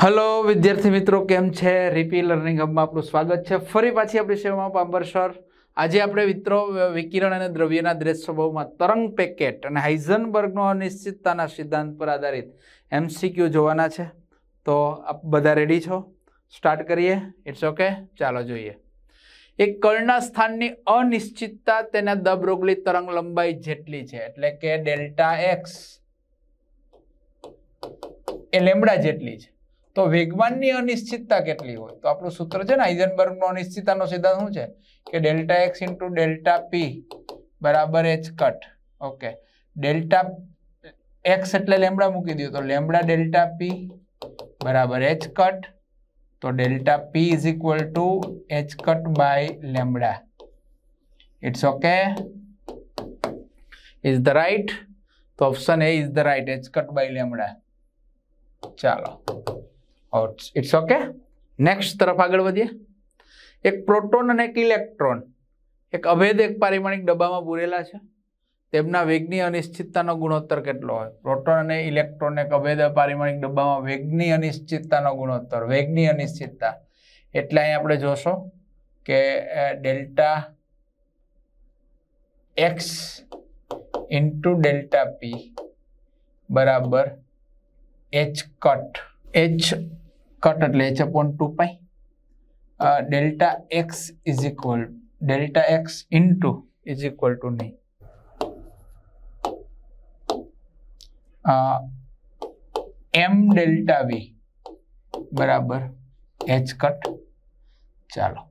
Hello, વિદ્યાર્થી મિત્રો, કેમ છે? રીપી લર્નિંગ હબમાં આપનું સ્વાગત છે. ફરી પાછી આપણી સેવામાં પાંબર સર. આજે આપણે મિત્રો વિકિરણ અને દ્રવ્યના દ્રેશ સ્વભાવમાં તરંગ પેકેટ અને હાઇઝનબર્ગનો અનિશ્ચિતતાના સિદ્ધાંત પર આધારિત એમસીક્યુ જોવાના છે. તો આપ બધા રેડી છો? સ્ટાર્ટ કરીએ? ઇટ્સ ઓકે ચાલો જોઈએ. એક કળના સ્થાનની અનિશ્ચિતતા તેના દબરોગલી તરંગ લંબાઈ જેટલી છે, એટલે કે ડેલ્ટા એક્સ એ લેમડા જેટલી છે. તો વેગમાનની અનિશ્ચિતતા કેટલી હોય? તો આપણું સૂત્ર છે ને, હાઇઝનબર્ગનો અનિશ્ચિતતાનો સિદ્ધાંત શું છે? કે delta X into delta P બરાબર H cut. Okay. Delta X એટલે લેમડા મૂકી દો તો લેમડા ડેલ્ટા પી બરાબર એચ કટ. તો delta P is equal to H cut by lambda it's okay is the right તો option A is the right H cut by lambda ચાલો. It's okay next તરફ આગળ વધીએ. એક પ્રોટોન અને એક ઇલેક્ટ્રોન. એક અભેદ એક પારિમાણિક ડબ્બામાં પૂરેલા છે. તેમના વેગની અનિશ્ચિતતાનો ગુણોત્તર કેટલો હોય? પ્રોટોન અને ઇલેક્ટ્રોન એક અભેદ પારિમાણિક ડબ્બામાં વેગની અનિશ્ચિતતાનો ગુણોત્તર. વેગની અનિશ્ચિતતા. એટલે અહીં આપણે જોશો કે delta X into delta P બરાબર એચ કટ એચ કટ એટલે H upon two pi. Delta X is equal, delta X into is equal to નહીં એમ ડેલ્ટા વી, બરાબર, એચ કટ. ચાલો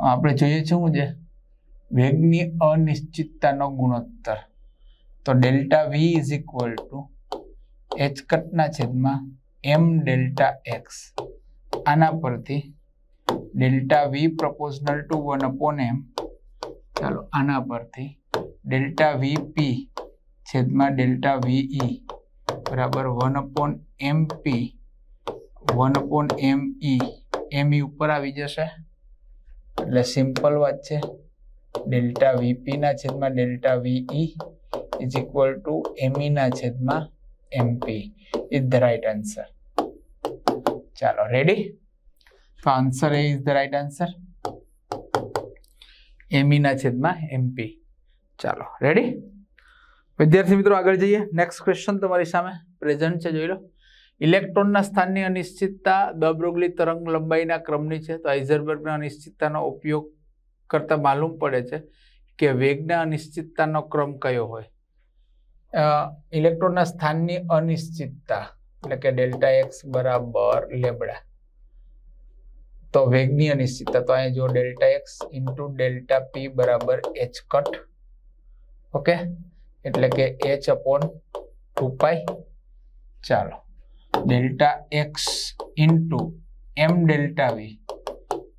આપણે જોઈએ છે શું છે? વેગની અનિશ્ચિતતાનો ગુણોત્તર. તો delta V is equal to H કટના છેદમાં એમ ડેલ્ટા એક્સ. આના પરથી delta V proportional to one upon M. ચાલો, આના પરથી ડેલ્ટા વી પી છેદમાં ડેલ્ટા વી ઈ બરાબર one upon M P one upon M E. M E ઉપર આવી જશે. એટલે સિમ્પલ વાત છે. ડેલ્ટા વીપીના છેદમાં delta V E is equal to M E ના છેદમાં M P is the right answer ચાલો રેડી તો answer A is the right answer એમીના છેદમાં એમપી ચાલો રેડી વિદ્યાર્થી મિત્રો, આગળ જઈએ. નેક્સ્ટ ક્વેશ્ચન તમારી સામે પ્રેઝન્ટ છે, જોઈ લો. ઇલેક્ટ્રોનના સ્થાનની અનિશ્ચિતતા દબરોગલી તરંગ લંબાઈના ક્રમની છે. તો આઇઝરબર્ગના અનિશ્ચિતતાનો ઉપયોગ કરતાં માલુમ પડે છે કે વેગના અનિશ્ચિતતાનો ક્રમ કયો હોય? ઇલેક્ટ્રોનના સ્થાનની અનિશ્ચિતતા. એટલે કે ડેલ્ટા એક્સ બરાબર લેબડા. તો વેગની અનિશ્ચિતતા, તો અહીંયા જો delta X into delta P બરાબર એચ કટ, ઓકે? એટલે કે એચ અપોન ટુ પાઈ, ચાલો. Delta X into M delta V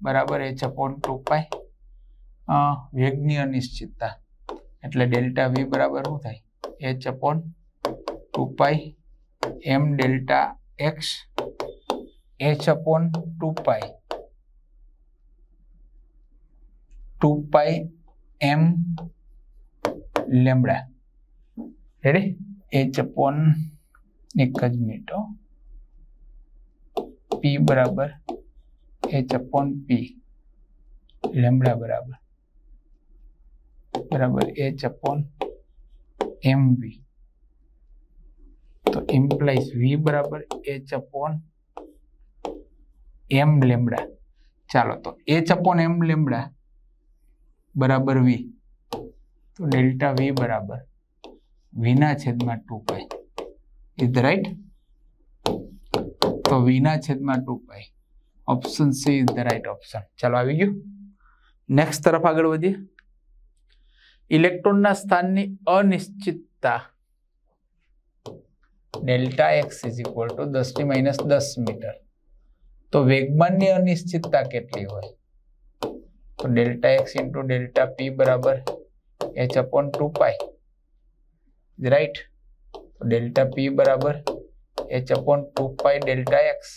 બરાબર એચ અપોન ટુ પાઈ વેગની અનિશ્ચિતતા. એટલે ડેલ્ટા વી બરાબર શું થાય? H upon two pi M delta X H upon two pi. Two pi M lambda ready H upon એક જ મિનિટ પી બરાબર એચ અપોન પી લેમડા બરાબર. બરાબર H upon M V implies V બરાબર એચ અપોન એમ lambda ચાલો તો H upon એમ lambda બરાબર વી તો ડેલ્ટા વી બરાબર વીના છેદમાં ટુ પાઈ ઇઝ રાઈટ તો વીના છેદમાં two pi option C is the right option ચાલો આવી ગયું. નેક્સ્ટ તરફ આગળ વધીએ. ઇલેક્ટ્રોનના સ્થાનની અનિશ્ચિતતા delta X is equal to દસની માઇનસ દસ મીટર. તો વેગમાનની અનિશ્ચિતતા કેટલી હોય? તો delta X into delta P બરાબર H upon two pi. Right તો ડેલ્ટા પી બરાબર H upon two pi delta X.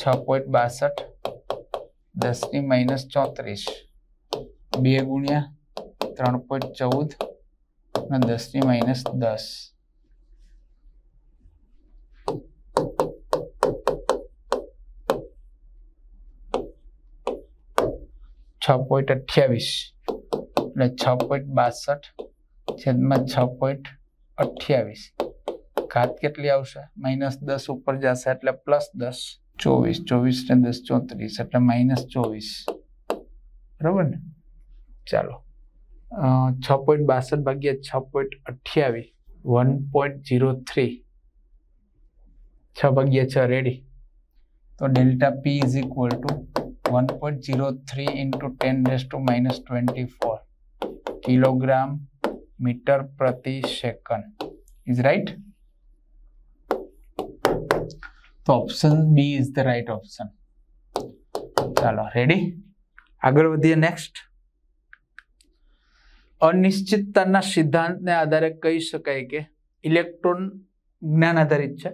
છ પોઈન્ટ બાસઠ, દસની માઇનસ ચોત્રીસ. બે ગુણ્યા ત્રણ પોઈન્ટ ચૌદ અને દસની માઇનસ દસ. છ પોઈન્ટ અઠ્યાવીસ એટલે છ પોઈન્ટ બાસઠ છેદમાં છ પોઈન્ટ અઠ્યાવીસ. ઘાત કેટલી આવશે? માઇનસ દસ ઉપર જશે એટલે પ્લસ દસ. ચોવીસ. ચોવીસ ને દસ ચોત્રીસ એટલે માઇનસ ચોવીસ. બરાબર ને? ચાલો. છ પોઈન્ટ બાસઠ ભાગ્યા છ પોઈન્ટ અઠ્યાવીસ. One point zero three. છ ભાગ્યા છ, રેડી. તો delta P is equal to one point zero three into ten days to minus twenty four kilogram metre પ્રતિ સેકન્ડ ઇઝ રાઈટ તો option B is the right option ચાલો ready આગળ વધીએ next અનિશ્ચિતતાના સિદ્ધાંતને આધારે કહી શકાય કે ઇલેક્ટ્રોન જ્ઞાન આધારિત છે.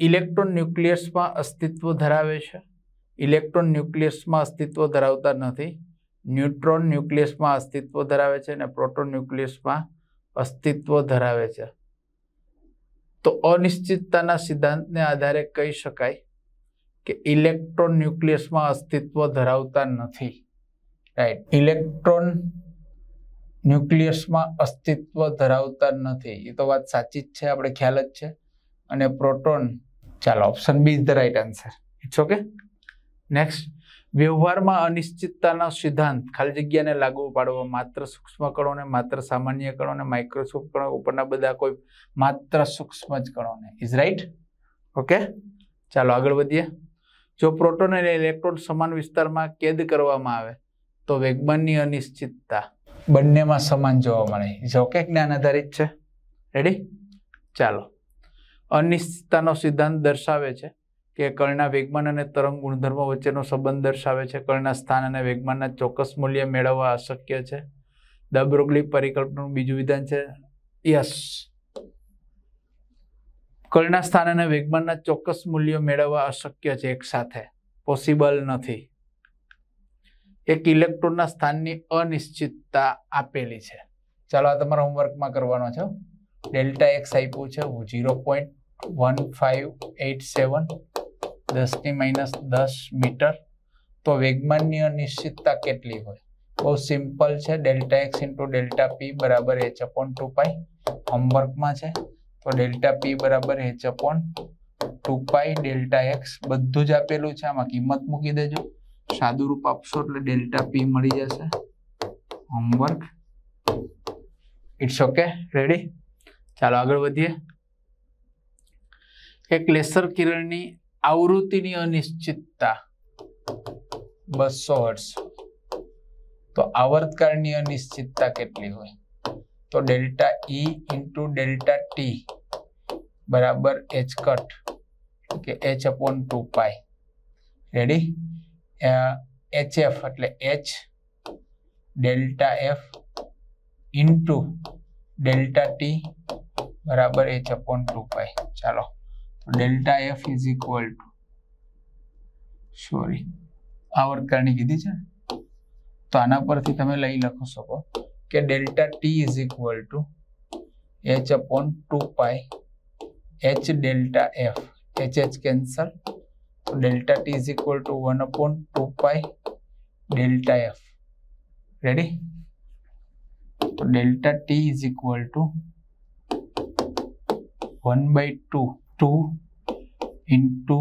ઇલેક્ટ્રોન ન્યુક્લિયસમાં અસ્તિત્વ ધરાવે છે. ઇલેક્ટ્રોન ન્યુક્લિયસમાં અસ્તિત્વ ધરાવતા નથી. ન્યુટ્રોન ન્યુક્લિયસમાં અસ્તિત્વ ધરાવે છે અને પ્રોટોન ન્યુક્લિયસમાં અસ્તિત્વ ધરાવે છે. તો અનિશ્ચિતતાના સિદ્ધાંતને આધારે કહી શકાય કે ઇલેક્ટ્રોન ન્યુક્લિયસમાં અસ્તિત્વ ધરાવતા નથી. રાઈટ ઇલેક્ટ્રોન ન્યુક્લિયસમાં અસ્તિત્વ ધરાવતા નથી. એ તો વાત સાચી જ છે, આપણે ખ્યાલ જ છે. અને પ્રોટોન, ચાલો option B is the right answer it's okay next વ્યવહારમાં અનિશ્ચિતતાનો સિદ્ધાંત. ખાલી જગ્યાને લાગુ પાડવા. માત્ર સૂક્ષ્મ કણોને માત્ર સામાન્ય કણોને માઇક્રોસ્કોપ કણો ઉપરના બધા કોઈ માત્ર સૂક્ષ્મ જ કણોને. ઇઝ રાઈટ ઓકે ચાલો આગળ વધીએ. જો પ્રોટોન અને ઇલેક્ટ્રોન સમાન વિસ્તારમાં કેદ કરવામાં આવે, તો વેગમાનની અનિશ્ચિતતા બંનેમાં સમાન જોવા મળે. ઇઝ ઓકે જ્ઞાન આધારિત છે. રેડી ચાલો. અનિશ્ચિતતાનો સિદ્ધાંત દર્શાવે છે. કે કણના વેગમાન અને તરંગ ગુણધર્મો વચ્ચેનો સંબંધ દર્શાવે છે. કણના સ્થાન અને વેગમાનના ચોક્કસ મૂલ્ય મેળવવા અશક્ય છે. દબ્રોગલી પરિકલ્પનાનું બીજું વિધાન છે. યસ. કણના સ્થાન અને વેગમાનના ચોક્કસ મૂલ્યો મેળવવા અશક્ય છે એક સાથે પોસિબલ નથી. એક ઇલેક્ટ્રોનના સ્થાનની અનિશ્ચિતતા આપેલી છે. ચાલો આ તમારા હોમવર્કમાં કરવાનો છે ડેલ્ટા એક્સ આપ્યું છે. Zero point one five eight seven. દસની માઇનસ દસ મીટર, તો વેગમાનની અનિશ્ચિતતા કેટલી હોય? બહુ સિમ્પલ છે, delta X into delta P બરાબર એચ અપોન ટુ પાઈ. હોમવર્કમાં છે, તો ડેલ્ટા પી બરાબર H upon two pi delta X. બધું જ આપેલું છે, આમાં કિંમત મૂકી દેજો. સાદું રૂપ આપશો એટલે ડેલ્ટા પી મળી જશે. હોમવર્ક. ઇટ્સ ઓકે રેડી ચાલો આગળ વધીએ. એક લેસર કિરણની આવૃત્તિની અનિશ્ચિતતા બસો હર્ટ્સ તો આવર્તકાળની અનિશ્ચિતતા કેટલી હોય તો delta E into delta T બરાબર એચ કટ કે H upon two pi ready H F એટલે H delta F into delta T બરાબર એચ અપોન ટુ પાઈ ચાલો delta F is equal to sorry આવર્તકાળની કીધી છે તો આના પરથી તમે લઈ લખો શકો કે delta T is equal to H upon two pi H delta F H H cancel તો delta T is equal to one upon two pi delta F ready તો delta T is equal to one by two two into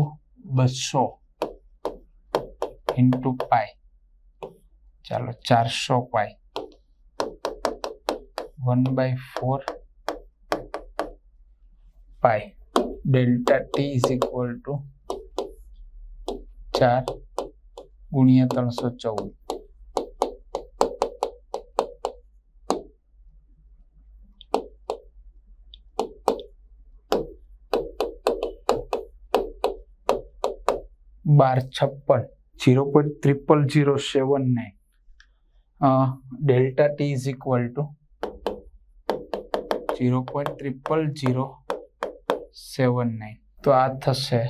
બસો into pi ચાલો ચારસો pi one by four pi delta T is equal to ચાર ગુણ્યા ત્રણસો ચૌદ. બાર છપ્પન zero point triple zero seven nine delta T is equal to zero point triple zero seven nine તો આ થશે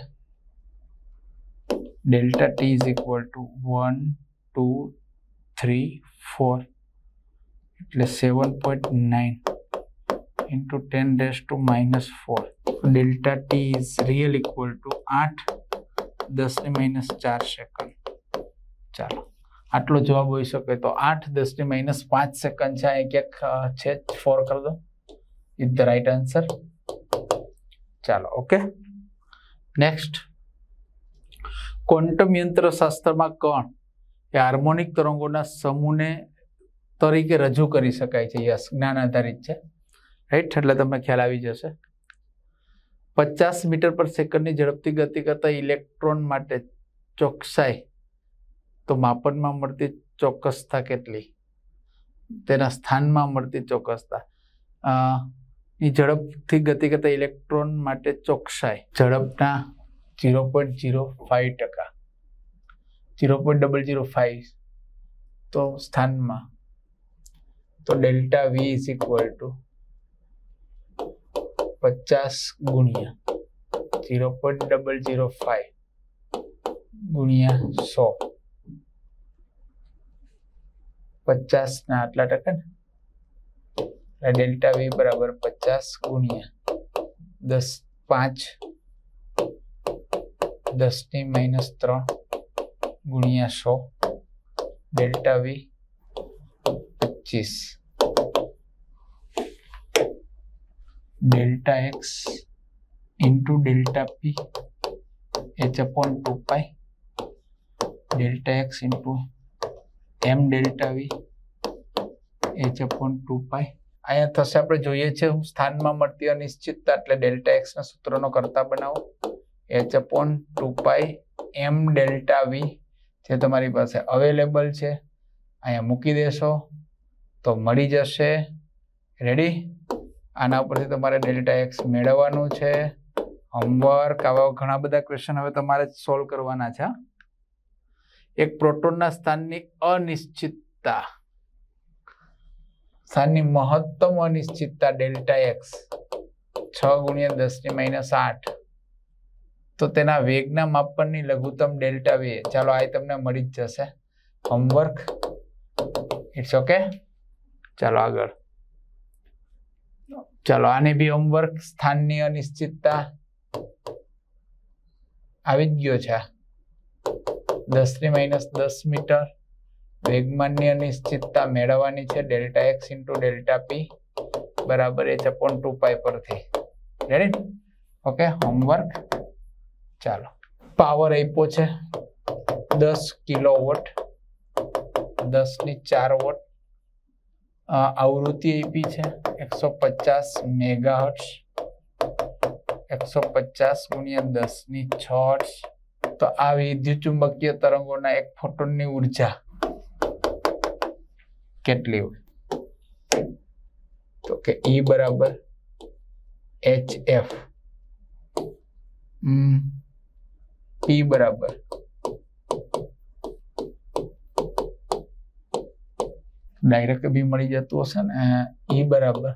delta T is equal to one two three four એટલે seven point nine into ten days to minus four delta T is real equal to આઠ દસની minus ચાર second ચાલો, આટલો જવાબ હોઈ શકે તો આઠ દસની માઇનસ પાંચ સેકન્ડ છે. અહીં ક્યાંક છે ફોર કરી દો. ઇઝ ધ રાઈટ આન્સર ચાલો ઓકે નેક્સ્ટ ક્વોન્ટમ યંત્રશાસ્ત્રમાં કણ? એ હાર્મોનિક તરંગોના સમૂહને તરીકે રજૂ કરી શકાય છે. યસ, જ્ઞાન આધારિત છે. રાઈટ એટલે તમને ખ્યાલ આવી જશે. પચાસ મીટર પર સેકન્ડની ઝડપથી ગતિ કરતા ઇલેક્ટ્રોન માટે ચોકસાઈ. તો માપનમાં મળતી ચોક્કસતા કેટલી? તેના સ્થાનમાં મળતી ચોક્કસતા ની ઝડપથી ગતિ કરતા ઇલેક્ટ્રોન માટે ચોકસાઈ. ઝડપના ઝીરો પોઈન્ટ ઝીરો ફાઈવ ટકા. Zero point double zero five. તો સ્થાનમાં. તો delta V is equal to પચાસ ગુણ્યા zero point double zero five ગુણ્યા સો. પચાસ ના આટલા ટકા ને? ડેલ્ટા વી બરાબર પચાસ ગુણ્યા દસ પાંચ દસની માઇનસ ત્રણ ગુણ્યા સો. ડેલ્ટા વી પચીસ. Delta X into delta P H upon two pi delta X into M delta V H upon two pi. અહીંયા થશે આપણે જોઈએ છે સ્થાનમાં મળતી અનિશ્ચિતતા એટલે ડેલ્ટા એક્સ ના સૂત્રનો કરતા બનાવો. H upon two pi M delta V જે તમારી પાસે અવેલેબલ છે, અહીંયા મૂકી દેશો. તો મળી જશે. રેડી? આના ઉપરથી તમારે ડેલ્ટા એક્સ મેળવવાનું છે. હોમવર્ક આવા ઘણા બધા ક્વેશ્ચન હવે તમારે સોલ્વ કરવાના છે એક પ્રોટોનના સ્થાનની અનિશ્ચિતતા. સ્થાનની મહત્તમ અનિશ્ચિતતા ડેલ્ટા એક્સ છ ગુણ્યા દસની માઇનસ આઠ. તો તેના વેગના માપનની લઘુત્તમ ડેલ્ટા વે ચાલો, આ તમને મળી જ જશે. હોમવર્ક ઇટ્સ ઓકે ચાલો આગળ. ચાલો, આને બી હોમવર્ક સ્થાનની અનિશ્ચિતતા આવી જ ગયો છે દસની માઇનસ દસ મીટર વેગમાનની અનિશ્ચિતતા મેળવવાની છે delta X into delta P બરાબર એચ અપોન ટુ પાઈ પરથી. રેડી ઓકે હોમવર્ક ચાલો. પાવર આપ્યો છે દસ કિલો વોટ દસની ચાર વોટ. આવૃત્તિ આપી છે. એકસો પચાસ મેગા હર્ટ્સ એકસો પચાસ ગુણ્યા દસની છ હર્ટ્સ તો આ વિદ્યુત ચુંબકીય તરંગોના એક ફોટોનની ઊર્જા કેટલી હોય? તો કે ઈ બરાબર એચ એફ પી બરાબર ડાયરેક્ટ બી મળી જતું હશે ને E બરાબર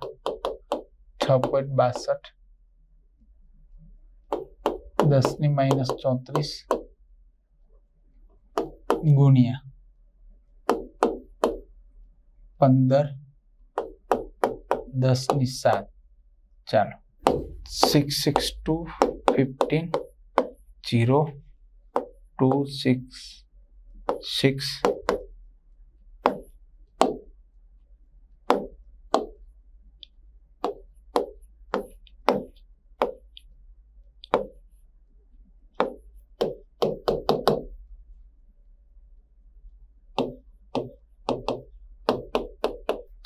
છ પોઈન્ટ બાસઠ દસની માઇનસ ચોત્રીસ ગુણ્યા પંદર દસની સાત ચાલો six six two fifteen zero two six six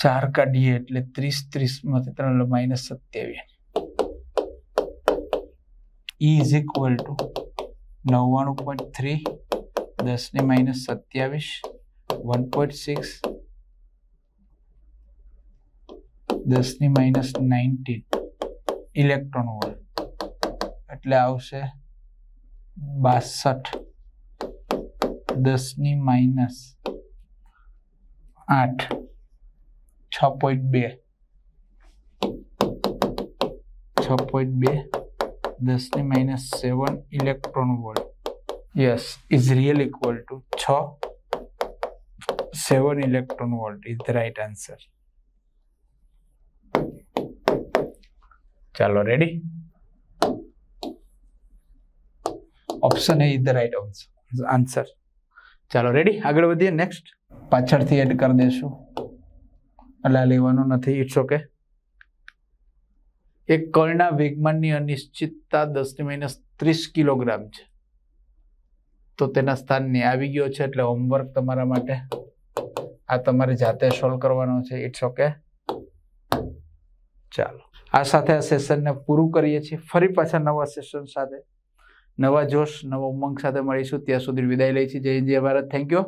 ચાર કાઢીએ એટલે ત્રીસ ત્રીસમાંથી ત્રણ માઇનસ સત્યાવીસ. ઈ ઇઝ ઇક્વલ ટુ નવ્વાણું પોઈન્ટ થ્રી દસ ને માઇનસ સત્યાવીસ વન પોઈન્ટ સિક્સ દસની માઇનસ નાઇન્ટીન ઇલેક્ટ્રોન વોલ્ટ એટલે આવશે બાસઠ. દસની માઇનસ આઠ. છ પોઈન્ટ બે. છ પોઈન્ટ બે. દસની minus seven electron volt yes is real equal to છ. Seven electron volt is the right answer ચાલો ready option A is the right answer ચાલો રેડી આગળ વધીએ. નેક્સ્ટ પાછળથી એડ કરી દેશું. એટલે આ લેવાનું નથી ઇટ્સ ઓકે એક કળના વેગમાનની અનિશ્ચિતતા દસની માઇનસ ત્રીસ કિલોગ્રામ છે. તો તેના સ્થાનને આવી ગયો છે, એટલે હોમવર્ક તમારા માટે આ તમારે જાતે સોલ્વ કરવાનો છે ઇટ્સ ઓકે ચાલો, આ સાથે આ સેશનને પૂરું કરીએ છીએ. ફરી પાછા નવા સેશન સાથે. નવા જોશ, નવા ઉમંગ સાથે મળીશું. ત્યાં સુધી વિદાય લઈ છીએ. જય જય ભારત. Thank you